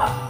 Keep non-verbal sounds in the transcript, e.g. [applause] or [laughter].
Oh. [laughs]